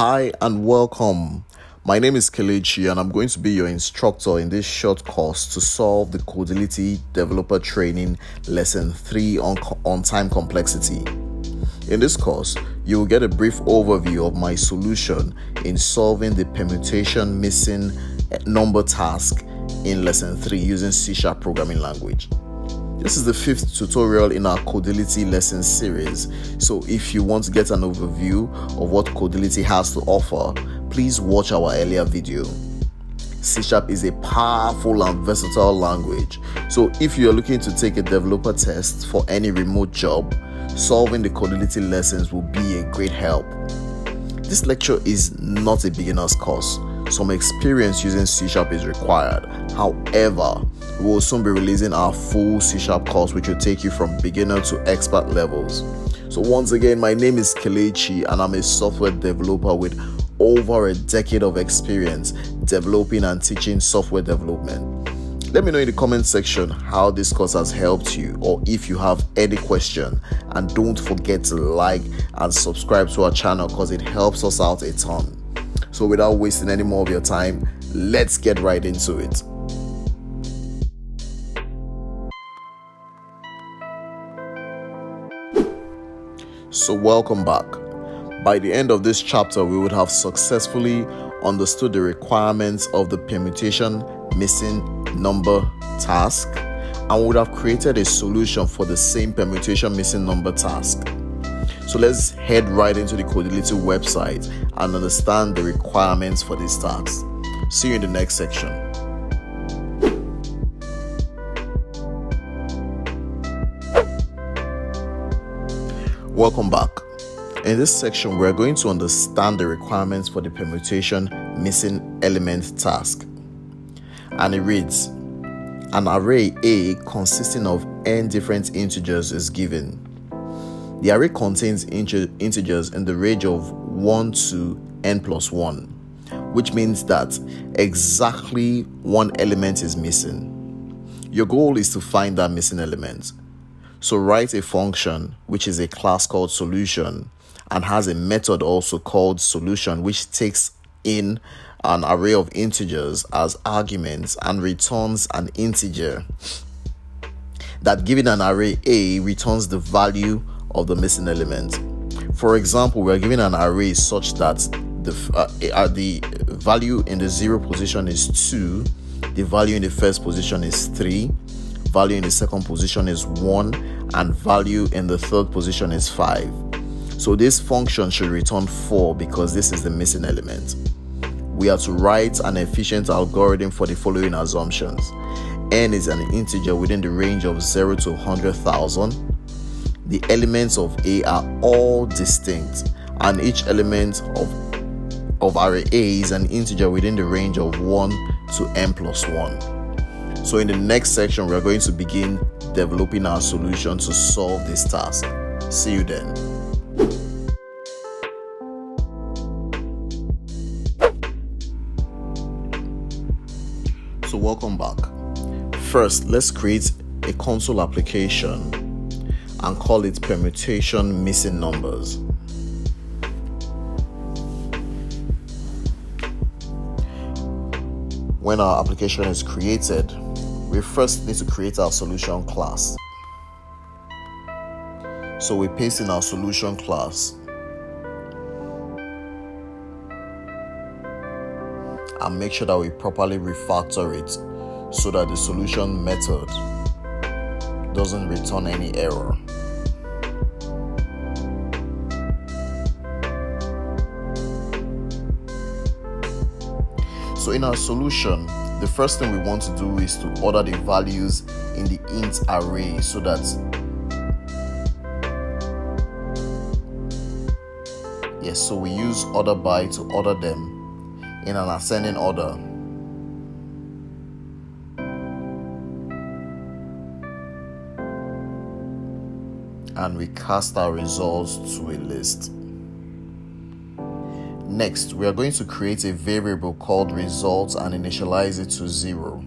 Hi and welcome. My name is Kelechi and I'm going to be your instructor in this short course to solve the Codility Developer Training Lesson 3 on, on time complexity. In this course, you will get a brief overview of my solution in solving the permutation missing eh, number task in lesson 3 using C Sharp programming language. This is the fifth tutorial in our Codility lesson series. So if you want to get an overview of what Codility has to offer, please watch our earlier video. C Sharp is a powerful and versatile language. So if you are looking to take a developer test for any remote job, solving the Codility lessons will be a great help. This lecture is not a beginner's course. Some experience using C Sharp is required. However, we will soon be releasing our full C Sharp course, which will take you from beginner to expert levels. So, once again, my name is Kelechi, and I'm a software developer with over a decade of experience developing and teaching software development. Let me know in the comment section how this course has helped you or if you have any question and don't forget to like and subscribe to our channel because it helps us out a ton. So without wasting any more of your time, let's get right into it. So, welcome back. By the end of this chapter, we would have successfully understood the requirements of the permutation missing number task and would have created a solution for the same permutation missing number task. So let's head right into the Codility website and understand the requirements for this task. See you in the next section. Welcome back. In this section, we're going to understand the requirements for the permutation missing element task. And it reads An array A consisting of n different integers is given. The array contains integers in the range of 1 to n plus 1, which means that exactly one element is missing. Your goal is to find that missing element. So write a function which is a class called solution and has a method also called solution which takes in an array of integers as arguments and returns an integer that given an array A returns the value of the missing element. For example, we are given an array such that the, uh, uh the value in the zero position is 2, the value in the first position is 3, value in the second position is 1 and value in the third position is 5. So this function should return 4 because this is the missing element. We are to write an efficient algorithm for the following assumptions. n is an integer within the range of 0 to 100,000. The elements of A are all distinct and each element of of array A is an integer within the range of 1 to n plus 1. So in the next section, we're going to begin developing our solution to solve this task. See you then. So welcome back. First, let's create a console application and call it permutation missing numbers. When our application is created, we first need to create our solution class. So we paste in our solution class and make sure that we properly refactor it so that the solution method doesn't return any error. So in our solution, the first thing we want to do is to order the values in the int array so that yes so we use order by to order them in an ascending order. And we cast our results to a list Next, we are going to create a variable called results and initialize it to zero.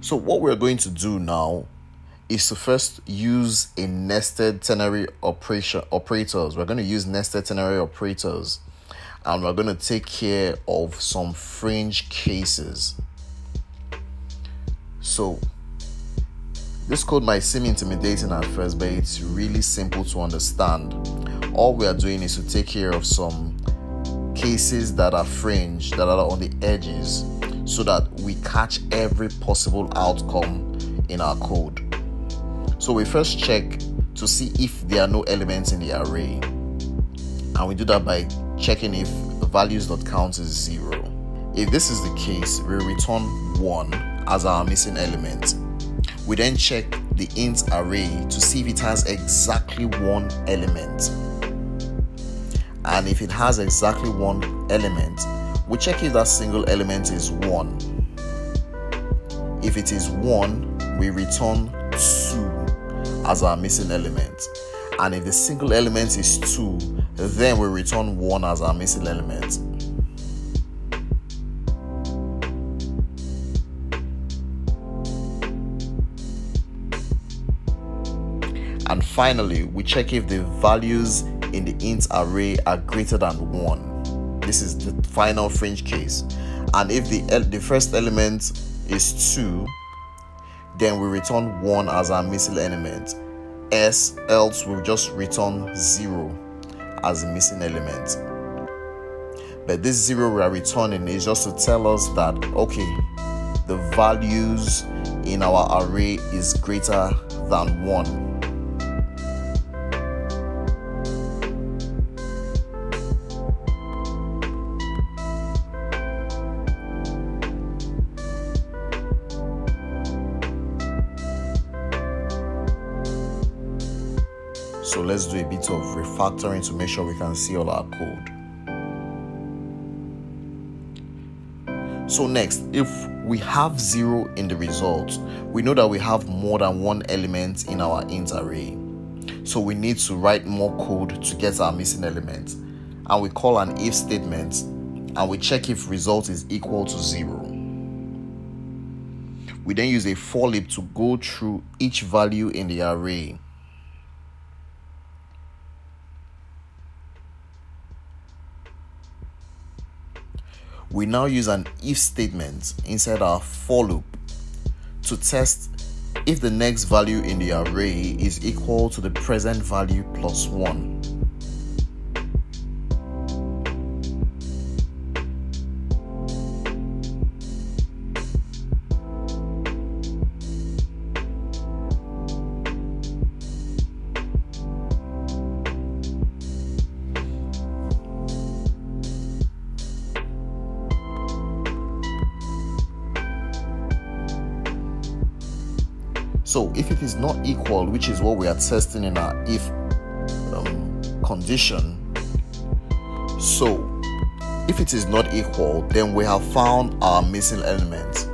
So what we're going to do now is to first use a nested ternary operation operators. We're going to use nested ternary operators and we're going to take care of some fringe cases. So, this code might seem intimidating at first, but it's really simple to understand. All we are doing is to take care of some cases that are fringe, that are on the edges, so that we catch every possible outcome in our code. So we first check to see if there are no elements in the array. And we do that by checking if values.count is 0. If this is the case, we return 1 as our missing element. We then check the int array to see if it has exactly one element. And if it has exactly one element, we check if that single element is 1. If it is 1, we return 2 as our missing element. And if the single element is 2, then we return 1 as our missing element. And finally, we check if the values in the int array are greater than 1. This is the final fringe case. And if the, the first element is 2, then we return 1 as our missing element. S, else we just return 0 as a missing element. But this 0 we are returning is just to tell us that, okay, the values in our array is greater than 1 let's do a bit of refactoring to make sure we can see all our code. So next, if we have 0 in the result, we know that we have more than one element in our int array. So we need to write more code to get our missing element. And we call an if statement and we check if result is equal to 0. We then use a for loop to go through each value in the array we now use an if statement inside our for loop to test if the next value in the array is equal to the present value plus 1. So if it is not equal, which is what we are testing in our if um, condition, so if it is not equal, then we have found our missing element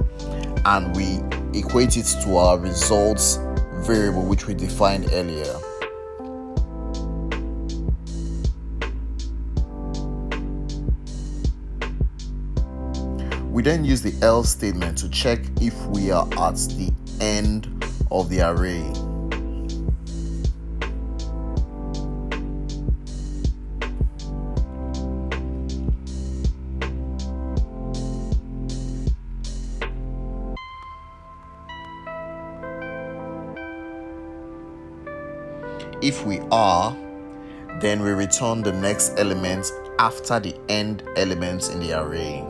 and we equate it to our results variable which we defined earlier. We then use the else statement to check if we are at the end of the array. If we are, then we return the next element after the end elements in the array.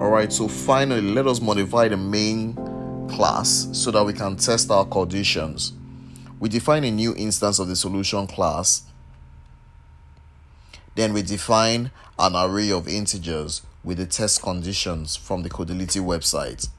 All right, so finally, let us modify the main class so that we can test our conditions. We define a new instance of the solution class. Then we define an array of integers with the test conditions from the Codility website.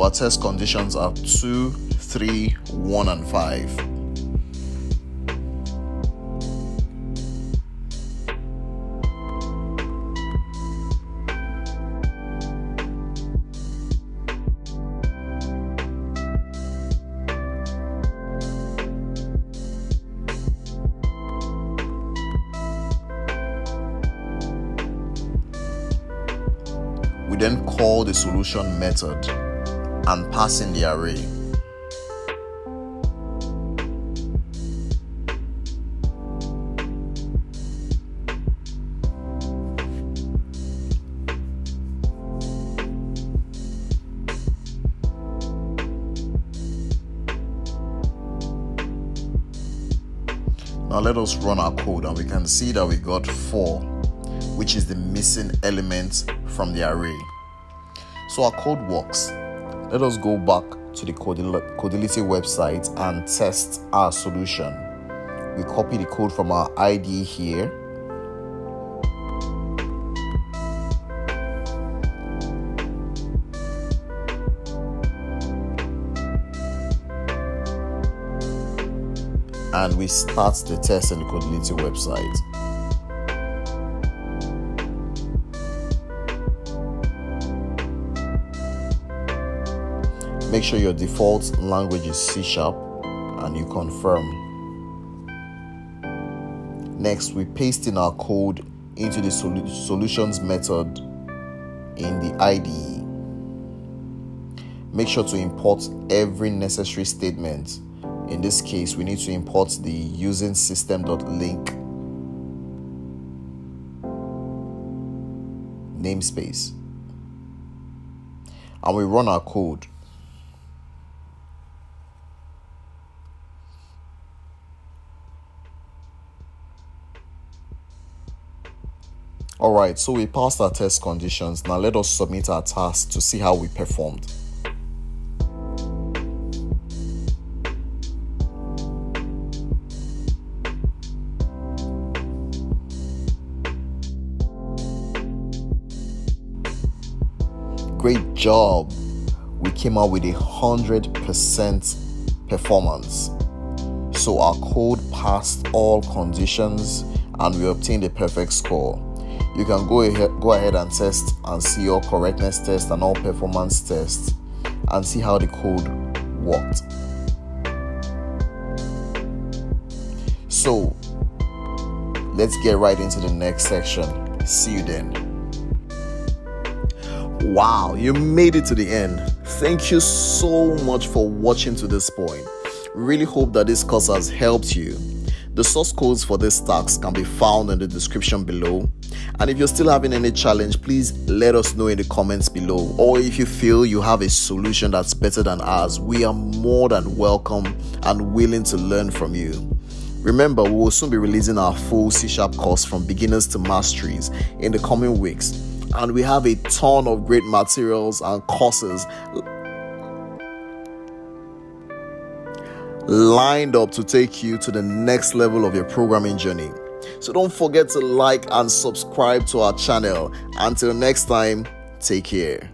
So our test conditions are 2, 3, 1, and 5. We then call the solution method and passing the array. Now let us run our code and we can see that we got 4 which is the missing element from the array. So our code works. Let us go back to the Codility website and test our solution. We copy the code from our ID here. And we start the test on the Codility website. Make sure your default language is C sharp and you confirm. Next, we paste in our code into the sol- solutions method in the IDE. Make sure to import every necessary statement. In this case, we need to import the using System.Linq namespace. And we run our code. All right, so we passed our test conditions. Now let us submit our task to see how we performed. Great job. We came out with a 100% performance. So our code passed all conditions and we obtained a perfect score you can go ahead go ahead and test and see your correctness test and all performance tests and see how the code worked. So let's get right into the next section. See you then. Wow you made it to the end. Thank you so much for watching to this point. Really hope that this course has helped you the source codes for this task can be found in the description below. And if you're still having any challenge, please let us know in the comments below. Or if you feel you have a solution that's better than ours, we are more than welcome and willing to learn from you. Remember, we will soon be releasing our full C Sharp course from beginners to masteries in the coming weeks. And we have a ton of great materials and courses lined up to take you to the next level of your programming journey. So don't forget to like and subscribe to our channel. Until next time, take care.